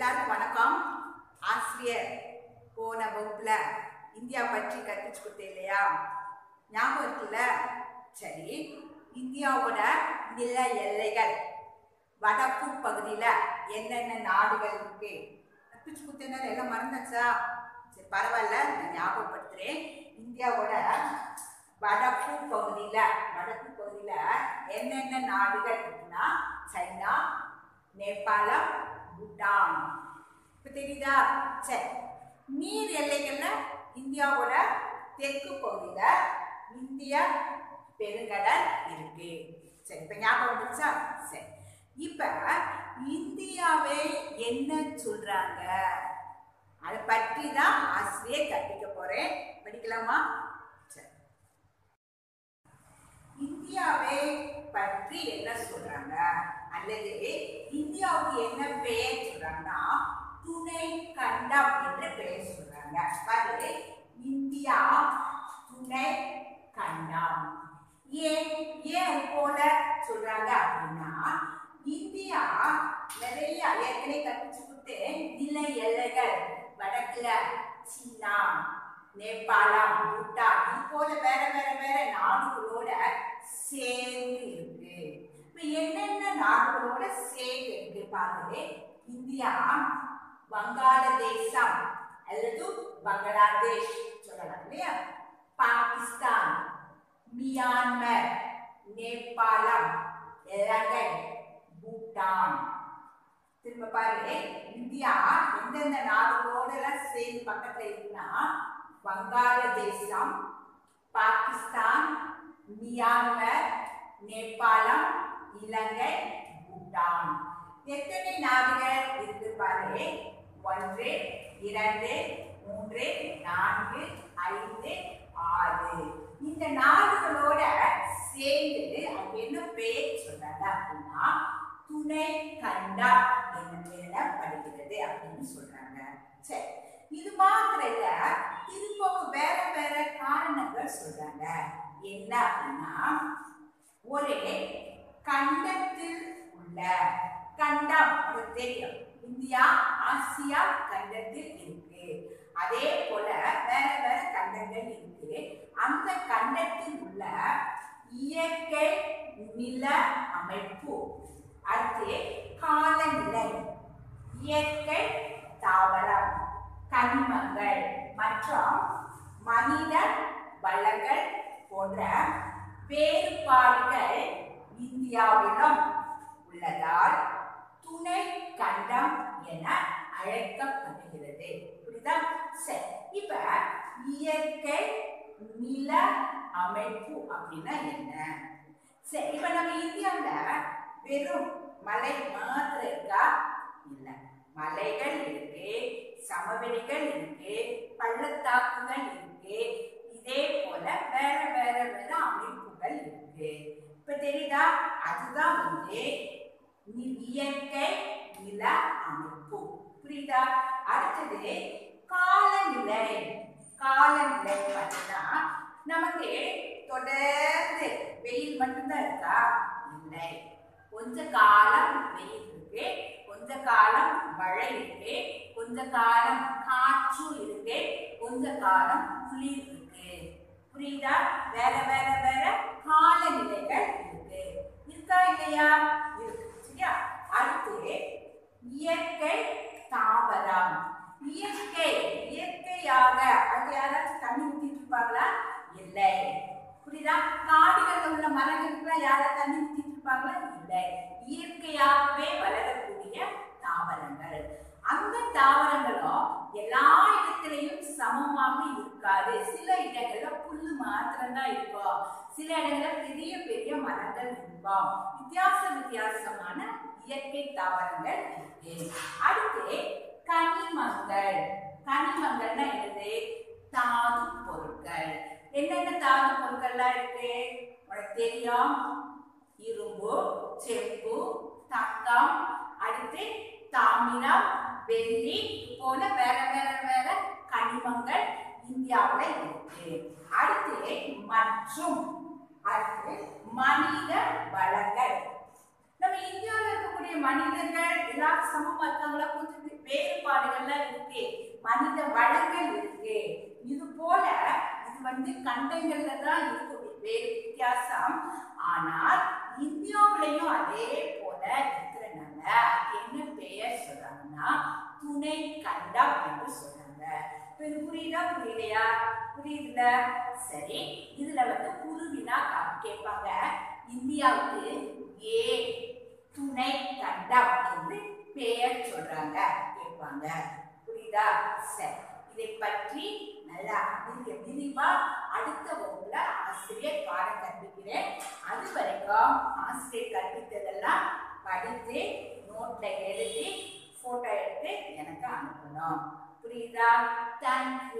எல்லாருக்கும் வணக்கம். ஆசிரியர் போன வகுப்புல இந்தியா பற்றி கற்பிச்சு கொடுத்தேன் இல்லையா? ஞாபகம் இருக்குல்ல? சரி இந்தியாவோட நில எல்லைகள் வடக்கு பகுதியில் என்னென்ன நாடுகள் இருக்கு? கற்பிச்சு கொடுத்தேன்னா எல்லாம் மறந்தாச்சா? சரி பரவாயில்ல நான் ஞாபகப்படுத்துறேன். இந்தியாவோட வடக்கு பகுதியில் வடக்கு பகுதியில் என்னென்ன நாடுகள் இருக்குன்னா சைனா நேபாளம் பூட்டான். இப்போ தெரியுதா? சரி நீர் எல்லைகளில் இந்தியாவோட தெற்கு பகுதியில் இந்திய பெருங்கடல் இருக்கு. சரி இப்போ ஞாபகம் வந்துச்சா சரி இப்போ இந்தியாவை என்ன சொல்றாங்க? அதை பற்றி தான் ஆசிரியை கற்பிக்க போறேன். படிக்கலாமா? சரி இந்தியாவை பற்றி என்ன சொல்றாங்க? அல்லது இந்தியாவுக்கு என்ன பெயர் சொல்றாங்கன்னா துணை கண்டம் என்று பெயர் சொல்றாங்க. பாரு இந்தியா துணை கண்டம். ஏன் ஏன் போல சொல்றாங்க அப்படின்னா இந்தியா நிறைய ஏற்கனவே கற்பிச்சு கொடுத்து நில எல்லைகள் வடக்குல சீனா நேபாளம் பூட்டான் இது போல வேற வேற வேற நாடுகளோட சேர்ந்து இருக்கு இப்ப என்னென்ன நாடுகளோட சேர்ந்து ಇಂಡಿಯಾ ಬಂಗಾಳದೇಶ ಅಲ್ಲದು வங்காளதேசம் அல்லது பங்களாதேஷ் சொல்லலாம் பாகிஸ்தான் மியான்மர் நேபாளம் இலங்கை பூட்டான். திரும்ப பாருங்க. இந்தியா எந்தெந்த நாடுகளோட எல்லாம் சேர்ந்து பக்கத்துல இருக்குன்னா வங்காளதேசம் பாகிஸ்தான் மியான்மர் நேபாளம் இலங்கை பூட்டான். எத்தனை நாடுகள் இருக்கு பாருங்க ஒன்று இரண்டு மூன்று நான்கு ஐந்து ஆறு. இந்த நாடுகளோட சேர்ந்து அது என்ன பேர் சொல்றாங்க அப்படின்னா துணை கண்டா என்ன எனப்படுகிறது அப்படின்னு சொல்றாங்க. சரி இது மாத்திர இல்ல திரும்பவும் வேற வேற காரணங்கள் சொல்றாங்க. என்ன அப்படின்னா ஒரே கண்டத்தில் உள்ள கண்டம். அது தெரியும். இந்தியா ஆசியா கண்டத்தில் இருக்கு. அதே போல வேற வேற கண்டங்கள் இருக்கு. அந்த கண்டத்தில் உள்ள இயற்கை நில அமைப்பு. அடுத்து காலநிலை. இயற்கை தாவரம் கனிமங்கள் மற்றும் மனித வளங்கள் போன்ற வேறுபாடுகள் இந்தியாவிலும் உள்ளதால் துணை கண்டம் என அழைக்கப்படுகிறது. புரியுதா? சரி இப்ப இயற்கை நில அமைப்பு அப்படின்னா என்ன? சரி இப்ப நம்ம இந்தியாவில் வெறும் மலை மாத்திரம் இருக்கா இல்லை மலைகள் இருக்கு சமவெளிகள் இருக்கு பள்ளத்தாக்குகள் இருக்கு இதே போல வேற வேற வேற அமைப்புகள் இருக்கு. இப்ப தெரியுதா? அதுதான் வந்து இயற்கை நில அமைப்பு. புரியுதா? அடுத்தது காலநிலை. காலநிலை பார்த்தா நமக்கு தொடர்ந்து வெயில் மட்டும்தான் இருக்கா? இல்லை. கொஞ்ச காலம் வெயில் இருக்கு கொஞ்ச காலம் மழை இருக்கு கொஞ்ச காலம் காற்று இருக்கு கொஞ்ச காலம் குளிர் இருக்கு. புரியுதா? வேற வேற வேற காலநிலைகள் இருக்கு இருக்கா இல்லையா இருக்கு சரியா அடுத்து இயற்கை தாவரம் இயற்கை இயற்கையாக அது யாராச்சும் தண்ணி ஊத்திட்டு இருப்பாங்களா? இல்லை. புரியுதா? காடுகளில் உள்ள மரங்களுக்கு யாரா தண்ணி ஊத்திட்டு இருப்பாங்களா? இல்லை. இயற்கையாகவே வளரக்கூடிய தாவரங்கள். அந்த தாவரங்களும் எல்லா இடத்திலையும் சமமாக இருக்காது. சில இடங்கள்ல புல்லு மாத்திரம்தான் இருக்கும் சில இடங்கள்ல பெரிய பெரிய மரங்கள் இருக்கும் வித்தியாச வித்தியாசமான இயற்கை தாவரங்கள் இருக்கு. அடுத்து கனிமங்கள். கனிமங்கள்னா என்னது? தாது பொருட்கள். என்னென்ன தாது பொருட்கள்லாம் இருக்கு? உனக்கு தெரியும்? இரும்பு செப்பு தங்கம் அடுத்து தாமிரம் வெள்ளி போல வேற வேற வேற கனிமங்கள் இந்தியாவில் இருக்கு. அடுத்து மற்றும் அடுத்து மனித வளங்கள். நம்ம இந்தியாவில் இருக்கக்கூடிய மனிதர்கள் எல்லாரும் சமமா இருக்காங்களா கொஞ்சம் வேறுபாடுகள்லாம் இருக்கு. மனித வளங்கள் இருக்கு. இது போல இது வந்து கண்டங்கள்ல தான் இருக்கும். வேறு வித்தியாசம். ஆனால் இந்தியாவிலையும் அதே போல இருக்கிறனால என்ன பெயர் சொல்றாங்கன்னா துணை கண்டம் என்று சொல்றாங்க. இது புரியுதா புரியலையா? புரியுதுல சரி இதுல வந்து குருவினா கேட்பாங்க. இந்தியாவுக்கு ஏ துணை கண்டம் என்று பெயர் சொல்றாங்க கேட்பாங்க. புரியுதா? சரி. இதை பற்றி நல்லா விரி- விரிவா அடுத்த வகுப்புல ஆசிரியர் பாடம் கற்பிக்கிறேன். அது வரைக்கும் ஆசிரியர் கற்பித்ததெல்லாம் படித்து நோட்ல எழுதி போட்டோ எடுத்து எனக்கு அனுப்பணும். புரியுதா? தேங்க்யூ